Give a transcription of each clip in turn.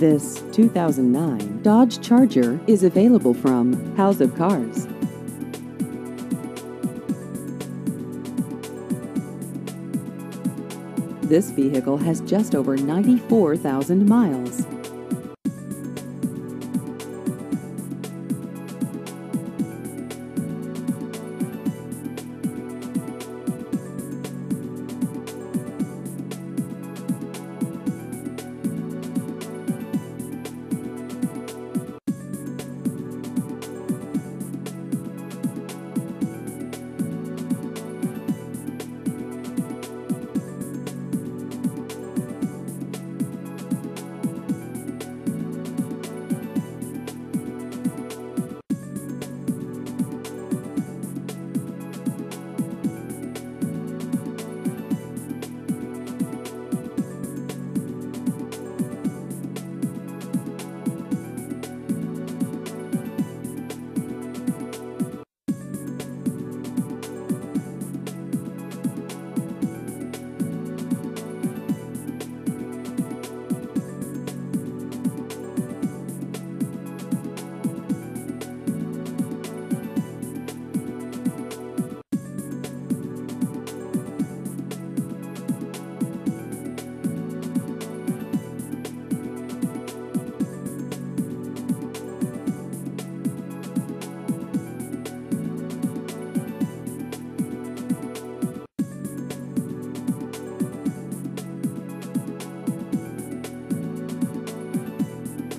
This 2009 Dodge Charger is available from House of Kars. This vehicle has just over 94,000 miles.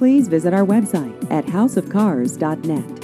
Please visit our website at houseofkars.net.